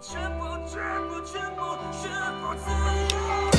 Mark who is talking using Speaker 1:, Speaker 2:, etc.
Speaker 1: 全部全部全部全部自由。